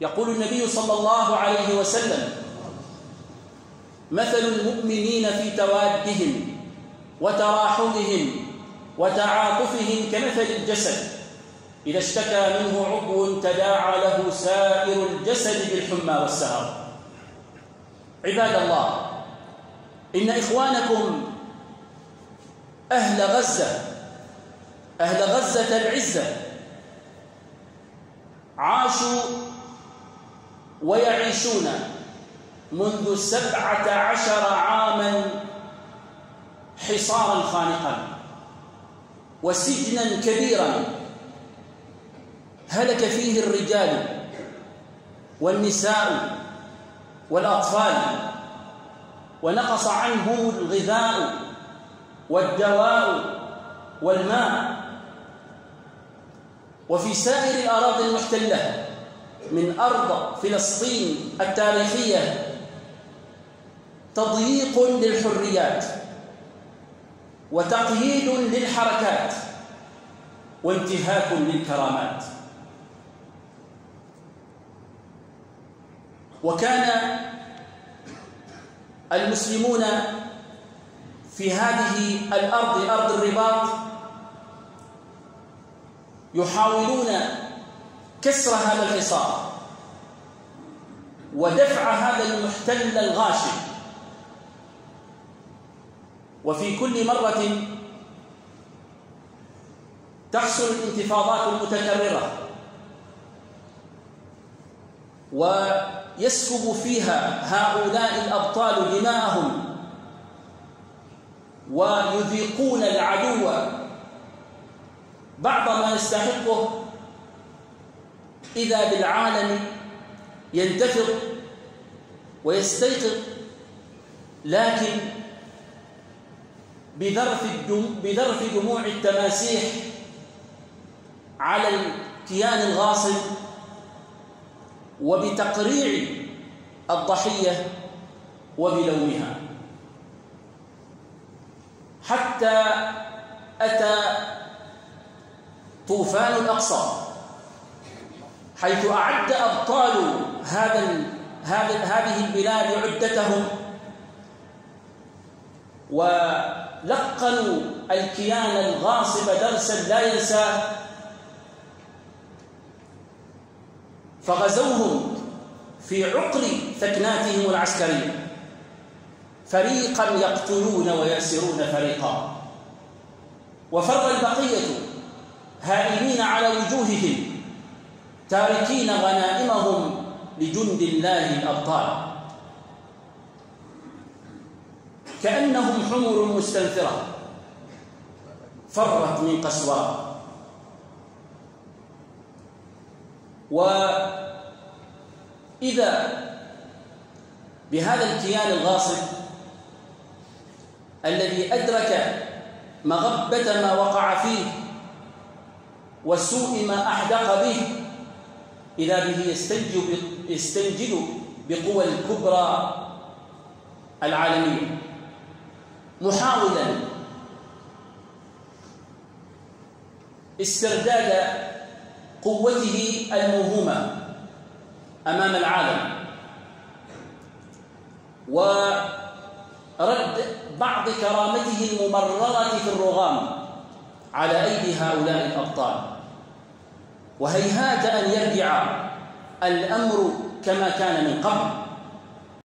يقول النبي صلى الله عليه وسلم مثل المؤمنين في توادهم وتراحمهم وتعاطفهم كمثل الجسد. إذا اشتكى منه عضو تداعى له سائر الجسد بالحمى والسهر. عباد الله إن إخوانكم أهل غزة أهل غزة العزة عاشوا ويعيشون منذ سبعة عشر عاما حصارا خانقا وسجنا كبيرا هلك فيه الرجال والنساء والأطفال ونقص عنهم الغذاء والدواء والماء وفي سائر الأراضي المحتلة من أرض فلسطين التاريخية تضييق للحريات وتقييد للحركات وانتهاك للكرامات. وكان المسلمون في هذه الأرض أرض الرباط يحاولون كسر هذا الحصار ودفع هذا المحتل الغاشم. وفي كل مرة تحصل الانتفاضات المتكررة ويسكب فيها هؤلاء الأبطال دماءهم ويذيقون العدو بعض ما يستحقه إذا بالعالم ينتفض ويستيقظ لكن بذرف بذرف دموع التماسيح على الكيان الغاصب وبتقريع الضحية وبلومها. حتى أتى طوفان الأقصى. حيث أعد أبطال هذا هذا هذه البلاد عدتهم. ولقنوا الكيان الغاصب درسا لا ينساه فغزوهم في عقر ثكناتهم العسكرية. فريقا يقتلون ويأسرون فريقا. وفر البقية هائمين على وجوههم. تاركين غنائمهم لجند الله الأبطال. كأنهم حمر مستنفرة فرت من قسوة. وإذا بهذا الكيان الغاصب الذي أدرك مغبة ما وقع فيه وسوء ما أحدق به إذا به يستنجد يستنجد بقوى الكبرى العالمية. محاولا. استرداد قوته الموهومة أمام العالم. ورد بعض كرامته الممررة في الرغام على أيدي هؤلاء الأبطال. وهيهات أن يرجع الأمر كما كان من قبل.